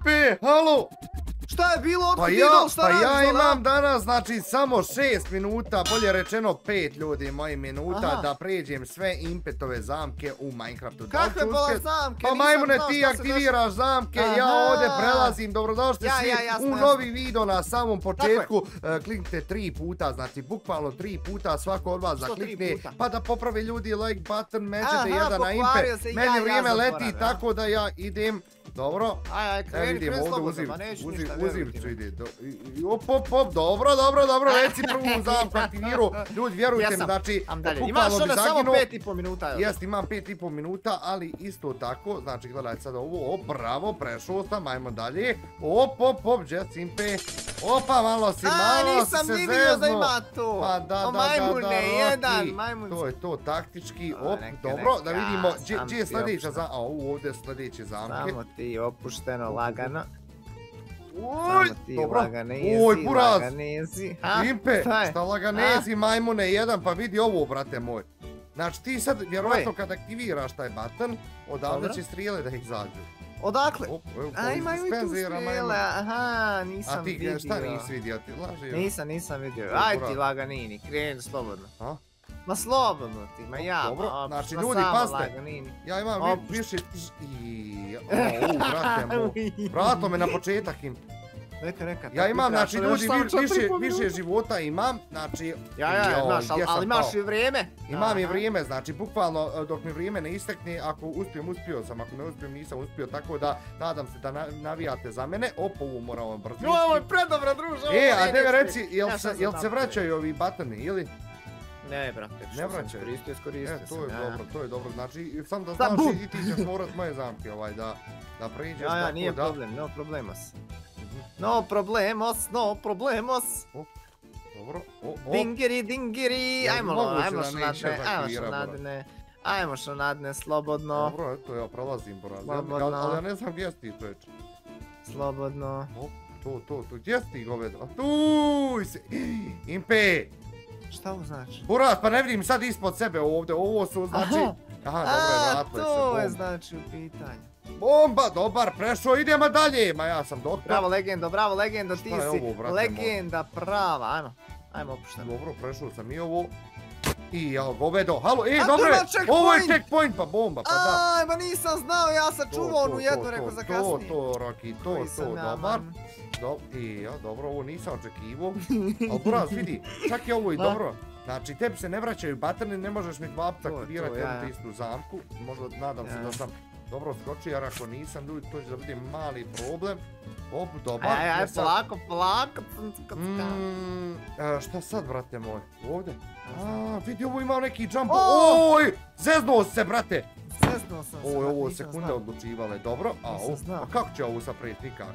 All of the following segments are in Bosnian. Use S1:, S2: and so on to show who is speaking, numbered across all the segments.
S1: Impe, halo!
S2: Šta je bilo? Otko
S1: Pa
S2: ti
S1: ja,
S2: idol, šta
S1: pa ja imam danas, znači, samo 6 minuta, bolje rečeno 5 ljudi moji minuta,
S2: Aha.
S1: da pređem sve impetove zamke u Minecraftu.
S2: Kakve pola
S1: uspjet?
S2: zamke?
S1: Pa majmune, ti aktiviraš zamke, ja ovdje prelazim, dobrodošli
S2: Ja,
S1: svi
S2: ja, jasno,
S1: u
S2: jasno.
S1: novi video na samom početku. E, Kliknite tri puta, znači bukvalno tri puta svako od vas da
S2: Što
S1: klikne, pa da popravi ljudi like button, međete jedan na impe.
S2: pokvario se, ja,
S1: Meni
S2: ja
S1: vrijeme leti tako da ja idem, dobro.
S2: Aj, aj, kreni,
S1: vidim
S2: kreni slobodno, ma neću
S1: uziv,
S2: ništa,
S1: uzivcu
S2: vjerujte mi.
S1: ide. Do, i, i, op, op, op, dobro, dobro, dobro, reci prvu zamku aktiviru. Ljudi, vjerujte mi, znači,
S2: am dalje. Imaš
S1: bi
S2: onda samo pet i po minuta. jel?
S1: Jest, imam pet i pol minuta, ali isto tako, znači gledaj sad ovo, op, bravo, prešao sam, ajmo dalje. Op, op, op, jet simpe. Opa, malo si,
S2: A,
S1: malo si
S2: nisam
S1: se
S2: vidio
S1: zeznuo.
S2: da ima to.
S1: Pa da, da,
S2: O,
S1: da,
S2: majmune,
S1: da,
S2: jedan, majmun.
S1: To je to, taktički, op,
S2: neka,
S1: dobro, da vidimo, gdje je sljedeća zamka, a ovdje je sljedeće zamke.
S2: Samo ti opušteno, lagano. Samo ti
S1: dobro.
S2: laganezi,
S1: buraz.
S2: laganezi. Ha?
S1: Impe,
S2: Šta
S1: laganezi, majmune, jedan, pa vidi ovo, brate moj. Znači ti sad, vjerovatno kad aktiviraš taj button, odavde će strijele da ih zađu.
S2: Odakle?
S1: Op,
S2: A imaju i tu
S1: majmune.
S2: aha, nisam
S1: A ti
S2: vidio.
S1: šta nisi vidio, ti laži?
S2: Nisam, nisam vidio. Aj ti laganini, kreni slobodno.
S1: A?
S2: Ma slobodno ti, ma ja.
S1: Dobro,
S2: ma,
S1: znači,
S2: ma
S1: ljudi,
S2: samo
S1: pazite.
S2: laganini.
S1: Ja imam više... I, o, brate moj. Vrato me na početak im.
S2: Neka, neka.
S1: Ja imam, znači, ljudi, vi- više, više života imam, znači...
S2: Ja, ja,
S1: joj,
S2: znaš, ali, ali imaš i vrijeme.
S1: Imam i vrijeme, znači bukvalno e, dok mi vrijeme ne istekne, ako uspijem, uspio sam, ako ne uspijem, nisam uspio, tako da nadam se da na- navijate za mene. Opa, ovo moramo brzo.
S2: Jo, ovo je predobro, druže. ovo
S1: E, a
S2: ne
S1: te mi
S2: ide
S1: reci, jel
S2: Ja
S1: se, jel se vraćaju ovi batani, ili?
S2: Ne, brate, što
S1: Ne
S2: sam
S1: vraćaju.
S2: iskoristio,
S1: E, to
S2: sam,
S1: je
S2: ja.
S1: dobro, to je dobro, znači, i sam da znaš i, ti ćeš morat moje zamke, ovaj, da, da pređeš,
S2: Ja, ja, nije
S1: da...
S2: problem, no problemos.
S1: Mhm,
S2: No problemos, no problemos.
S1: Dobro, o, o,
S2: Dingiri, dingiri, ajmo, ajmo što nadne, ajmo što nadne. Ajmo što nadne, slobodno,
S1: dobro, eto, ja prolazim, ja,
S2: Slobodno.
S1: ali, ali ja ne znam gdje si ti, čoveč.
S2: slobodno.
S1: To, to, to, gdje si ti goveda? A tu si, Impe!
S2: Šta ovo znači?
S1: Buraz, pa ne vidim sad ispod sebe ovdje, ovo su znači...
S2: Aha.
S1: Aha, dobro je,
S2: A,
S1: vratilo
S2: to
S1: se
S2: je znači u pitanju.
S1: Bomba, dobar, prešao, idemo dalje, ma ja sam doktor.
S2: Bravo legendo, bravo legendo, ti si
S1: ovo, brate moj?
S2: legenda prava, ajmo. Ajmo opušteno.
S1: Dobro, prešao sam i ovo. I ja, govedo, halo, e,
S2: A,
S1: dobro je, ovo je checkpoint, pa bomba, pa da.
S2: Aj, ma nisam znao, ja sam
S1: To,
S2: čuvao
S1: to,
S2: onu jednu,
S1: to,
S2: rekao
S1: to,
S2: za
S1: To,
S2: kasnije.
S1: to, Rocky, to,
S2: Koji
S1: to,
S2: ja,
S1: dobar. Do, i ja, dobro, ovo nisam očekivao. Ali buraz, vidi, čak je ovo i dobro. Znači, tebi se ne vraćaju batrne, ne možeš mi dva puta
S2: To je
S1: aktivirati
S2: to, ja,
S1: jednu
S2: ja.
S1: istu zamku. Možda nadam se da sam dobro skočio, jer ako nisam, ljudi, to će da bude mali problem. Op, dobar.
S2: Aj, aj,
S1: ja sad-
S2: polako, polako,
S1: Mm, a, šta sad, brate moj? Ovdje? A, vidi, ovo ima neki jump.
S2: O!
S1: Oj, zeznuo se, brate.
S2: Sesnuo sam se.
S1: Ovo ovo sekunde odlučivale, dobro. A,
S2: znao.
S1: a kako će ovo sad prijeći nikak?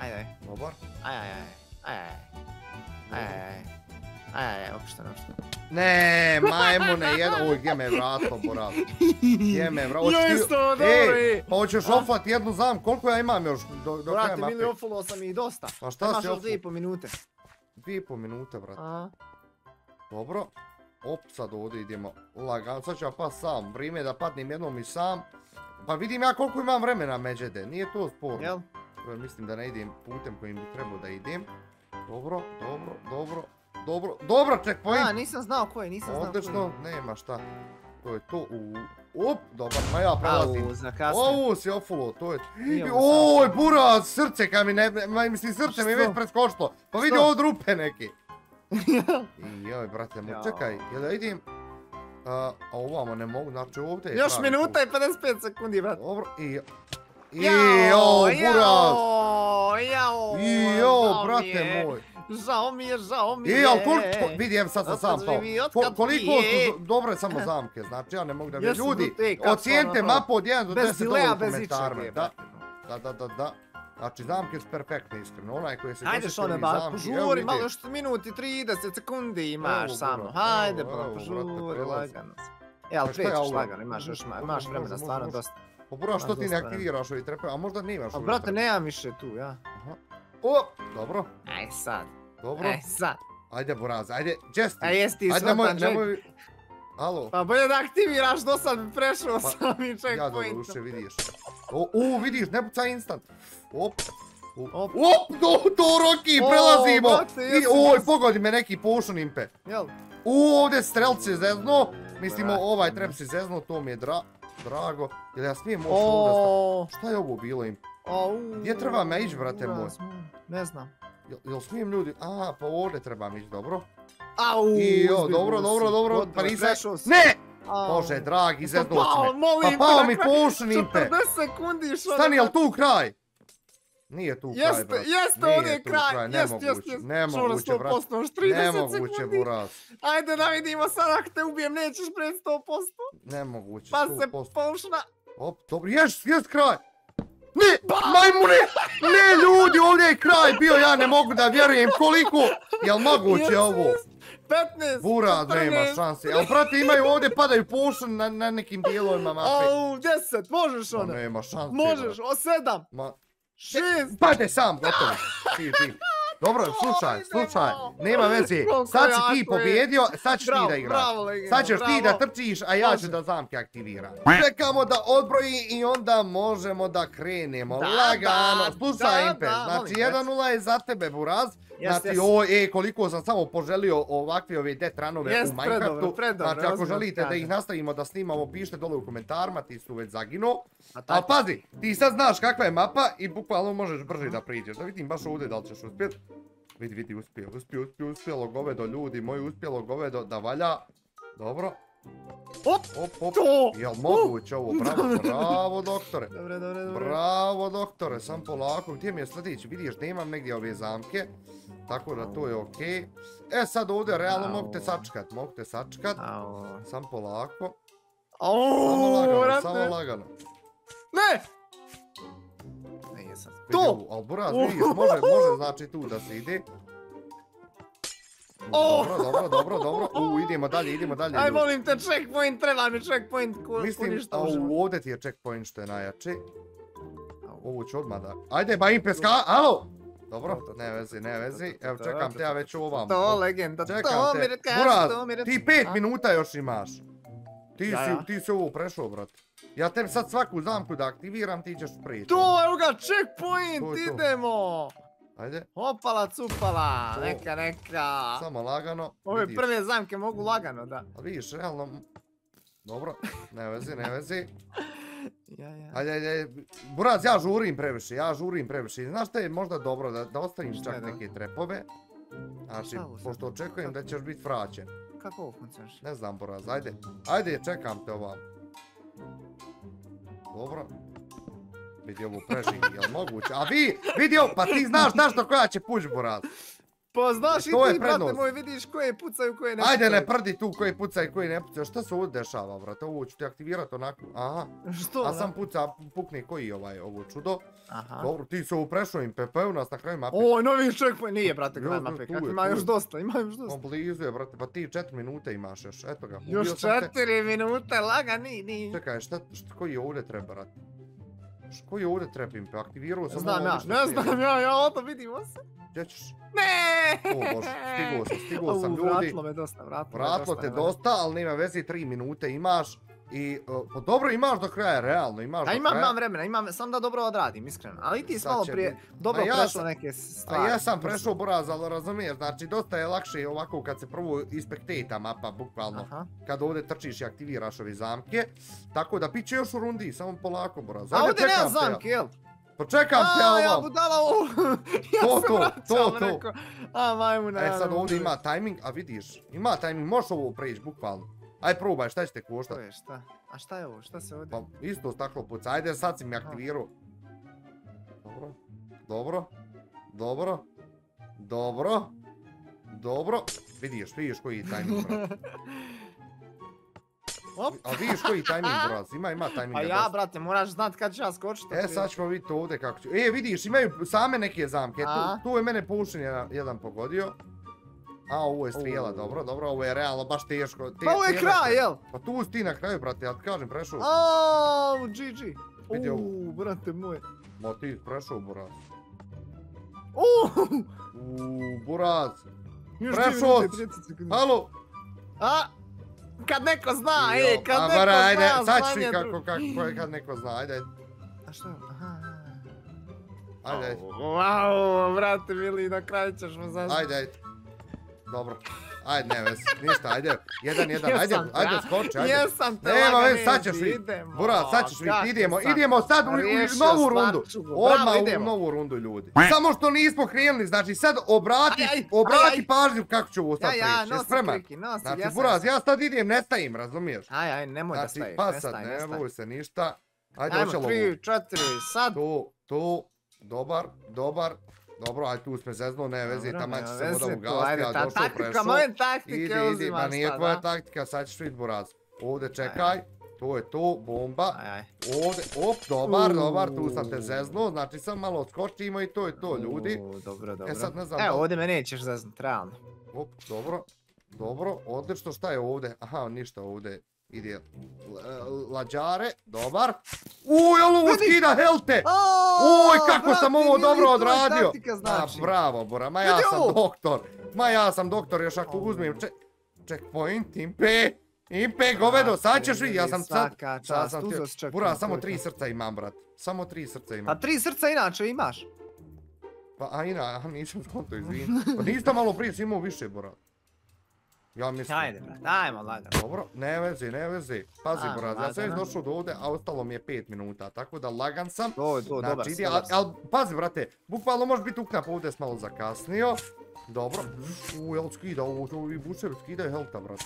S2: Ajde, ajde,
S1: Dobar.
S2: ajde, ajde, ajde, ajde, ajde, ajde, ajde, opušteno, opušteno.
S1: Ne, majmune, jedan, oj, gdje me je vratilo, borav. Gdje me je vratilo?
S2: Jo, isto, dobro,
S1: Ej,
S2: i-
S1: pa hoćeš
S2: A?
S1: oflat jednu zam, koliko ja imam još do, do
S2: Brate,
S1: mape?
S2: mili, ofulo sam i dosta.
S1: Pa šta
S2: Imaš
S1: si
S2: još
S1: oflo?
S2: dvije i po minute.
S1: Dvije i po minute, brate.
S2: A,
S1: Dobro. Op, sad ovdje idemo lagano, sad ću ja pa sam, vrijeme je da padnem jednom i sam. Pa vidim ja koliko imam vremena međede, nije to sporno.
S2: jel?
S1: Mislim da ne idem putem kojim bi trebao da idem. Dobro, dobro, dobro, dobro, dobro, checkpoint!
S2: A, nisam znao ko je, nisam znao ko je.
S1: Odlično, nema šta. To je to, u... Op, dobar, ma ja prelazim.
S2: Au, zakasnio.
S1: Ovo si ofulo, to je... Oj, buraz, srce kad mi ne... Ma, mislim, srce mi je
S2: Što?
S1: već preskočilo. Pa vidi ovo drupe neke. Joj, brate
S2: Jao.
S1: čekaj, jel da idem... A, ovamo ne mogu, znači ovdje je
S2: Još minuta i 55 sekundi, brate.
S1: Dobro, i... Jao, buraz!
S2: Jao, jao,
S1: jao,
S2: mi
S1: brate
S2: je.
S1: moj!
S2: Žao mi je, žao mi je.
S1: I, ali koliko, ko, vidi, evo sad sam sam pao. Ko, koliko su do- dobre samo zamke, znači ja ne mogu da vidim. Ljudi,
S2: do te, kako
S1: ocijenite
S2: stvarno,
S1: mapu od 1 do 10
S2: Bez
S1: dole
S2: dileja,
S1: u
S2: bez
S1: komentarima.
S2: ičega,
S1: Da,
S2: brate.
S1: da, da, da, da. Znači, zamke su perfektne, iskreno. Onaj koji se
S2: Ajde
S1: dosjetio
S2: što ne
S1: ovih
S2: ba, požuri, malo još minuti, 30 sekundi imaš
S1: Evo,
S2: samo.
S1: brate,
S2: Hajde,
S1: brate,
S2: požuri, lagano. E, ali krećeš
S1: ovo-
S2: lagano, imaš još, ma- imaš vremena, stvarno dosta.
S1: Pa bura, što ti ne aktiviraš ovi trepe, a možda nemaš
S2: A
S1: ovi
S2: brate,
S1: trepe.
S2: nemam više tu, ja.
S1: O, dobro,
S2: Aj sad,
S1: dobro.
S2: aj sad.
S1: Ajde, Buraz, ajde, Jesti.
S2: A jesi ti
S1: Ajde, nemoj. Alo,
S2: Pa bolje da aktiviraš, do sad prešao
S1: Pa,
S2: sam i
S1: ja do
S2: checkpoint.
S1: duše vidiš. O, u, vidiš, ne puca instant. Op.
S2: Op.
S1: Op, do, do, Roki,
S2: O,
S1: prelazimo.
S2: brate,
S1: I, oj, pogodi me neki potion impe.
S2: Jel?
S1: U, ovdje strelci zezno. Mislimo, ovaj trep si zezno, to mi je dra, drago. Jel ja smijem moći ovdje sta-
S2: O,
S1: Šta je ovo bilo im?
S2: au.
S1: Gdje treba me ići, brate moj.
S2: Ne znam.
S1: Jel, jel smijem ljudi? A, pa ovdje trebam ići, dobro.
S2: Au,
S1: I jo, dobro, dobro, dobro. Pa nisam...
S2: si.
S1: Ne! Bože, dragi,
S2: Jesam
S1: zezno
S2: pao,
S1: si me.
S2: molim
S1: Pa
S2: te,
S1: pao mi potion impe.
S2: 40 sekundi što
S1: Stani, jel tu kraj? Nije tu kraj,
S2: Jeste,
S1: brate.
S2: jeste, ovdje je kraj. Jest,
S1: nemoguće,
S2: jest, jest.
S1: Nemoguće.
S2: 100%, 30
S1: Nemoguće,
S2: sekundi.
S1: buraz.
S2: Ajde da vidimo sad ako te ubijem, nećeš pred 100%.
S1: Nemoguće,
S2: Pa se
S1: 100%.
S2: pošna.
S1: Op, dobro, jes, jes kraj. Ne, majmune, ne ljudi, ovdje je kraj bio, ja ne mogu da vjerujem koliko, jel moguće ovo?
S2: jest. 15,
S1: Buraz nema
S2: 14,
S1: šanse, jel brate imaju ovdje padaju potion na, na nekim dijelovima mape.
S2: Au, 10, možeš ono.
S1: nema šanse.
S2: Možeš, o 7,
S1: Ma,
S2: 6,
S1: Pade sam, gotovo. Ti, ti. Dobro, slušaj,
S2: idemo.
S1: slušaj, nema veze. Sad si ti pobjedio, sad ćeš ti da igraš. Sad ćeš ti da trčiš, a ja ću da zamke aktiviram. Čekamo da odbroji i onda možemo da krenemo. Lagano. Slušaj,
S2: da,
S1: Impe, znači
S2: molim,
S1: 1-0 je za tebe, Buraz.
S2: Jes,
S1: Znači,
S2: jes.
S1: o, e, koliko sam samo poželio ovakve ove death runove
S2: Jes,
S1: u Minecraftu.
S2: predobro, predobro,
S1: Znači, ako želite
S2: ti
S1: da ih
S2: kažem.
S1: nastavimo da snimamo, pišite dole u komentarima, ti su već zaginuo.
S2: A
S1: pazi, ti sad znaš kakva je mapa i bukvalno možeš brže da priđeš. Da vidim baš ovdje da li ćeš uspjet. Vidi, vidi, uspio, uspio, uspio, uspjelo govedo, ljudi moji, uspjelo govedo da valja. Dobro,
S2: Op,
S1: op, op.
S2: to.
S1: Jel moguće ovo, bravo, bravo, doktore.
S2: Dobre, dobre, dobre.
S1: Bravo, doktore, sam polako. Gdje mi je sljedeći? Vidiš, nemam negdje ove zamke. Tako da to je okej. E, sad ovdje realno mogu te sačkat, mogu te sačkat. Sam polako. Samo lagano, samo lagano.
S2: Ne! Ne, jesam. To!
S1: Al Buraz, vidiš, može, može znači tu da se ide.
S2: Oh.
S1: Dobro, dobro, dobro, dobro. U, idemo dalje, idemo dalje.
S2: Aj, molim te, checkpoint, treba mi checkpoint ko, ko
S1: Mislim,
S2: ništa
S1: a u, ovdje ti je checkpoint što je najjači.
S2: Au.
S1: Ovu ću odmah da... Ajde, ba impeska, alo! Dobro, ne vezi, ne vezi. Evo, čekam
S2: to,
S1: te ja već ovam.
S2: To, legenda,
S1: Čekam
S2: to mi
S1: te.
S2: rekaš,
S1: Buraz,
S2: to mi rekaš.
S1: ti pet
S2: A?
S1: minuta još imaš. Ti
S2: Ja,
S1: si, ti si ovo prešao, brat. Ja tebi sad svaku zamku da aktiviram, ti ćeš prići.
S2: To, evo ga, checkpoint,
S1: to.
S2: idemo!
S1: Ajde,
S2: Hopala, cupala, neka, neka.
S1: samo lagano.
S2: Ove
S1: vidiš.
S2: prve zamke mogu lagano, da.
S1: A vidiš, realno... Dobro, ne vezi, ne vezi.
S2: Ja, ja.
S1: Ajde, ajde, Buraz, ja žurim previše, ja žurim previše. Znaš šta je možda dobro da, da ostavim čak neke trepove? Znači, pošto očekujem da ćeš biti vraćen.
S2: Kako ovo funkcioniš?
S1: Ne znam, Buraz, ajde. Ajde, čekam te ovam. Dobro. Vidi ovu preživi, jel moguće? A vi, vidi ovo, pa ti znaš na što koja će puć, Buraz.
S2: Pa znaš i ti, brate moj, vidiš koje pucaju, koje ne
S1: Ajde, ne
S2: pucaju.
S1: prdi tu koji puca i koji ne puca. Šta se ovdje dešava, brate? Ovo ću ti aktivirati onako. Aha,
S2: Što?
S1: a sam puca, pukne koji ovaj, ovo čudo.
S2: Aha.
S1: Dobro, ti se ovo prešao im, pepeo nas na kraju mape.
S2: O, novi checkpoint, nije brate kraj mape, kako ima još dosta, ima još dosta.
S1: On blizu je, brate, pa ti četiri minute imaš još, eto ga. ubio
S2: Još
S1: te.
S2: četiri minute, lagani, ni.
S1: Čekaj, šta, šta, koji je ovdje treba, brate? Š- Koji je ovdje treba, impe? Aktivirao sam
S2: znam
S1: ovo
S2: ja, ne znam ja, ja, oto vidimo se.
S1: Gdje ćeš?
S2: Ne!
S1: O bože, stigao sam, stigao sam ljudi.
S2: Vratilo me dosta, vratilo me
S1: Vratilo
S2: dosta,
S1: te
S2: ne
S1: dosta, ali nema veze, tri minute imaš. I, uh, pa dobro imaš do kraja, realno, imaš
S2: A
S1: do
S2: imam,
S1: kraja.
S2: imam vremena, imam, sam da dobro odradim, iskreno. Ali ti si
S1: Sad
S2: malo prije
S1: biti.
S2: dobro
S1: ja
S2: prešao neke stvari.
S1: A ja sam prešao buraz, ali razumiješ, znači dosta je lakše ovako kad se prvo ispektata mapa, bukvalno.
S2: Aha.
S1: Kad ovdje trčiš i aktiviraš ove zamke. Tako da bit će još u rundi, samo polako buraz.
S2: A ovdje nema zamke, jel?
S1: Pa čekam te
S2: A,
S1: ja
S2: budala ovo. ja
S1: To,
S2: sam
S1: to,
S2: vraćao,
S1: to, to.
S2: rekao. A, majmuna.
S1: E
S2: ja
S1: sad
S2: ne
S1: ovdje ima timing, a vidiš, ima timing, možeš ovo preći, bukvalno. Aj probaj, šta će te
S2: To
S1: koštat?
S2: je šta? A šta je ovo? Šta se ovdje?
S1: Pa isto staklo puca, ajde sad si mi aktivirao. Dobro, dobro, dobro, dobro, dobro. Vidiš, vidiš koji je timing, brate.
S2: Op.
S1: A vidiš koji je timing, braz, ima, ima timing.
S2: A ja, brate, moraš znat kad ću ja skočiti.
S1: E, sad ćemo vidjeti ovdje kako ću. E, vidiš, imaju same neke zamke. Tu, tu je mene pušin jedan, jedan pogodio. A, ovo je strijela, dobro, dobro, ovo je realno baš teško. Te,
S2: Pa ovo je kraj, jel?
S1: Pa tu si ti na kraju, brate, ja ti kažem, prešao.
S2: Aaaa, GG.
S1: Vidi ovo.
S2: Uuu, brate moj.
S1: Ma ti prešao, buraz.
S2: Uuu,
S1: Uuu, buraz.
S2: još
S1: Prešao
S2: 2 minute
S1: si.
S2: 30 sekundi.
S1: Halo.
S2: A, kad neko zna,
S1: Jo,
S2: ej, kad
S1: a,
S2: neko
S1: bara, ajde,
S2: zna,
S1: sad ću kako, kako, je kad neko zna, ajde.
S2: A što? Aha.
S1: Ajde, ajde.
S2: Wow, brate, Mili, na kraju ćeš me zaznati.
S1: Ajde, ajde. Dobro. Ajde, ne vez, ništa, ajde. Jedan, jedan, ajde,
S2: Jesam te,
S1: ajde, skoči, ajde.
S2: Jesam te
S1: Nema veze, sad ćeš vidjeti. Buraz, sad ćeš vidjeti, idemo,
S2: sam
S1: idemo sad u, u novu rundu. Odmah u novu rundu, ljudi. Samo što nismo krenuli, znači sad obrati,
S2: Aj, aj,
S1: obrati
S2: aj, aj.
S1: pažnju kako ću ovo sad
S2: Ja, ja.
S1: Jesi
S2: nosi
S1: spreman?
S2: kriki, nosi,
S1: Znači,
S2: ja
S1: Buraz, ja sad idem, ne stajim, razumiješ?
S2: Aj, aj, nemoj da
S1: Znači,
S2: staviš,
S1: pa
S2: ne
S1: sad, ne
S2: ne stavi.
S1: boj se ništa. Ajde,
S2: Ajmo, tri, četiri, sad.
S1: Tu, tu, dobar, dobar. Dobro, aj tu sme zezno, ne vezi, tamo će se voda ugasiti,
S2: ajde,
S1: ja došao,
S2: taktika,
S1: prešao.
S2: moje taktike
S1: Idi, idi, ma
S2: uzimaš
S1: nije
S2: sad,
S1: tvoja taktika, sad ćeš vidjeti buraz. Ovdje čekaj, to je to, bomba.
S2: Aj, aj.
S1: Ovdje, op, dobar,
S2: Uuu.
S1: dobar, tu sam te zeznuo, znači sad malo odskočimo i to je to, ljudi.
S2: Dobro, dobro.
S1: sad ne znam
S2: Evo, ovdje me nećeš zeznut, realno.
S1: Op, dobro, dobro, odlično, šta je ovdje? Aha, ništa ovdje. Ide l- lađare, dobar. Uj, ovo
S2: Vidi.
S1: skida helte! Oj, kako sam ovo dobro odradio! A, bravo, Bora, ma ja sam doktor. Ma ja sam doktor, još ako uzmem. Checkpoint, impe, impe, govedo, sad ćeš vidjeti, ja sam sad...
S2: Svaka
S1: sam ti- Bura, samo tri srca imam, brat. Samo tri srca imam.
S2: tri srca inače imaš.
S1: Pa, a ina, a nisam skonto, izvini. Pa niste malo prije si imao više, Bora. Ja mislim.
S2: Ajde, brat, ajmo lagano.
S1: Dobro, ne vezi, ne vezi. Pazi, Bora, ja sam već došao do ovdje, a ostalo mi je 5 minuta, tako da lagan sam.
S2: To je to, dobar
S1: Znači, ide,
S2: dobar
S1: al,
S2: si.
S1: al, pazi, brate, bukvalno može biti uknap ovdje s malo zakasnio. Dobro. U, jel skida ovo, ovi buševi skidaju helta, brate.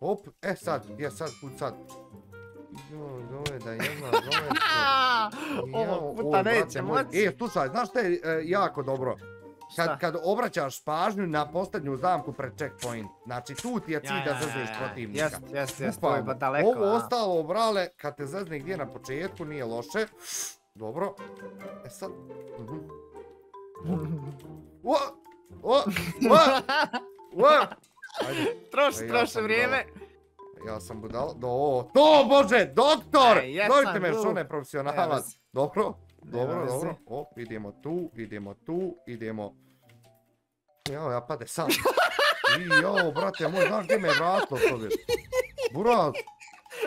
S1: Op, e sad, gdje sad, kud sad? Zove da jedna, zove
S2: Ovog
S1: oj,
S2: puta neće moći.
S1: E, slušaj, znaš šta je e, jako dobro? Kad, kad obraćaš pažnju na posljednju zamku pred checkpoint, znači tu ti je cilj da zezneš protivnika.
S2: Jest, jest, jest, to je pa daleko.
S1: Ovo
S2: a.
S1: ostalo, brale, kad te zezne gdje na početku, nije loše. Dobro. E sad... mhm. O! O! O! O! Ajde,
S2: Troši,
S1: E, ja
S2: troši vrijeme.
S1: ja sam budala. Do, to, bože, doktor!
S2: Jesam
S1: Dojte me
S2: tu.
S1: što ne
S2: Nema
S1: profesionalac. Dobro, dobro,
S2: veze.
S1: dobro. Op, idemo tu, idemo tu, idemo... Jao, ja pade sam. I jao, brate moj, znaš gdje me je vratilo čovjek? Buraz!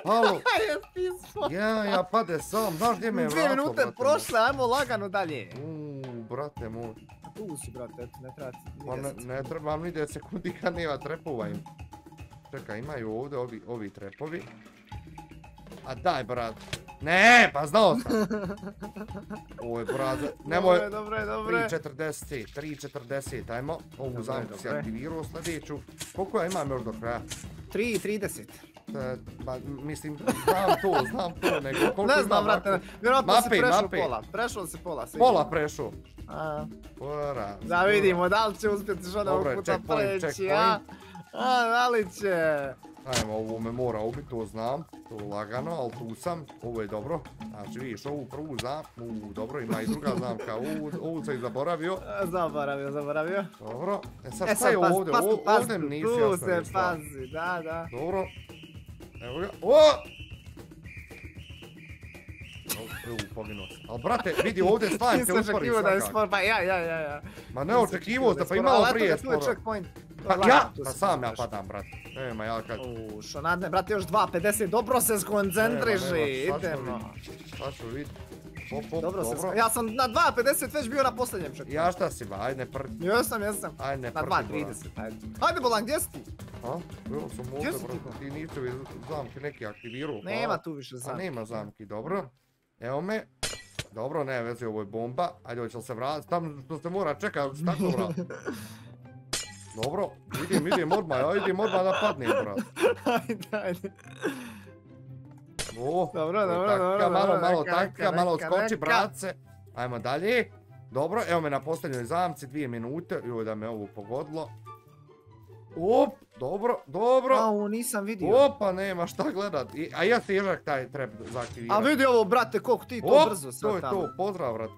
S1: Halo! Ja, ja pade sam, znaš gdje me je
S2: Dvije
S1: vratilo,
S2: minute
S1: brate
S2: prošle, ajmo lagano dalje.
S1: moj? Uuu, brate moj.
S2: Tu si, brate, eto, ne treba ti
S1: Pa ne, ne trebam ni 10 sekundi kad nema trepova im. Čekaj, imaju ovdje ovi, ovi trepovi. A daj, brat. Ne, pa znao sam. Oj, brat, nemoj...
S2: Dobre, dobre, dobre.
S1: 3.40, 3.40, ajmo. Ovu zamku si aktivirao sljedeću. Koliko ja imam još do kraja?
S2: 3.30.
S1: E, pa, mislim, znam to, znam to, nego koliko
S2: Ne znam, brate, vjerojatno si prešao
S1: mape.
S2: pola. Prešao si pola, sigurno.
S1: Pola prešao.
S2: A,
S1: Ora,
S2: Da vidimo da li će uspjeti što da
S1: Dobro,
S2: ovog puta
S1: checkpoint,
S2: preći, a? A, da li će?
S1: Ajmo, ovo me mora ubiti, to znam. To lagano, ali tu sam. Ovo je dobro. Znači, vidiš, ovu prvu znam. Uuu, dobro, ima i druga zamka. Ovu, ovu sam i zaboravio.
S2: Zaboravio, zaboravio.
S1: Dobro. E sad,
S2: E
S1: šta je ovdje? Ovdje mi nisi
S2: tu
S1: jasno
S2: se pazi, da, da.
S1: Dobro. Evo ga. O! Uuu, poginuo. Ali, brate, vidi ovdje slime te uspori
S2: da je spor, pa ja, ja, ja, ja.
S1: Ma ne očekivao da pa
S2: je
S1: i
S2: spor,
S1: malo
S2: ali
S1: prije
S2: Tu je
S1: sporo.
S2: checkpoint. To je
S1: Pa
S2: lagano,
S1: ja, pa sam ja padam, brate. Nema ja kad...
S2: U, što nadne, brate, još 2.50, dobro se skoncentriši,
S1: ćemo
S2: idemo.
S1: Sad ću vidjeti. Hop, hop,
S2: Dobro
S1: dobro.
S2: ja sam na 2.50 već bio na posljednjem checkpointu.
S1: Ja šta si ba, ajde ne prdi.
S2: Jesam, jesam.
S1: Ajde ne
S2: Na
S1: prdi,
S2: 2.30, ajde. Ajde, Bolan, gdje si ti?
S1: A? Evo sam ovdje,
S2: si ti,
S1: brate,
S2: ko?
S1: ti nisi ovi zamki neki aktivirao.
S2: Nema tu više
S1: A
S2: zamki.
S1: nema zamki, dobro. Evo me. Dobro, ne veze, ovo je bomba. Ajde, hoće li se vratiti? Tam što se mora ako se tako vrati. Dobro, idem, idem odmah, ja idem odmah da padnem, brate.
S2: Ajde, ajde.
S1: O,
S2: Dobro, dobro,
S1: taktika,
S2: dobro,
S1: Malo,
S2: dobro,
S1: malo
S2: neka,
S1: taktika,
S2: neka,
S1: malo skoči,
S2: neka.
S1: bratce. Ajmo dalje. Dobro, evo me na posljednjoj zamci, dvije minute. Joj, da me ovo pogodilo. Op, dobro, dobro.
S2: Au, nisam vidio.
S1: Opa, nema šta gledat. I, a ja težak taj trep za
S2: A vidi ovo, brate, koliko ti to
S1: Op,
S2: brzo
S1: to
S2: sad
S1: je
S2: tamo.
S1: to, pozdrav, vrat.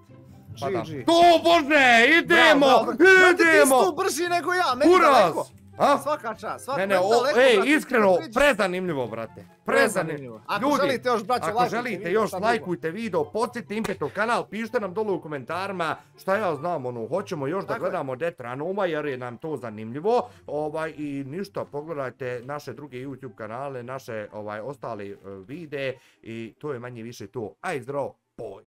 S1: Padam.
S2: GG.
S1: To, bože, idemo,
S2: Bravo, bravo. Brate, ti si
S1: idemo.
S2: tu brži nego ja, meni
S1: Uraz.
S2: daleko.
S1: A?
S2: Svaka čast, svaka
S1: Ne, ne,
S2: meni
S1: o,
S2: daleko,
S1: ej, iskreno, prezanimljivo, brate. Prezanimljivo.
S2: Ako
S1: Ljudi,
S2: želite još, braćo,
S1: Ako
S2: lajkujte
S1: želite
S2: video,
S1: još, lajkujte video, podsjetite Impetov kanal, pišite nam dole u komentarima šta ja znam, ono, hoćemo još da
S2: Tako je.
S1: gledamo Detranuma jer je nam to zanimljivo. Ovaj, I ništa, pogledajte naše druge YouTube kanale, naše ovaj ostali uh, videe i to je manje više to. Aj zdravo, boj!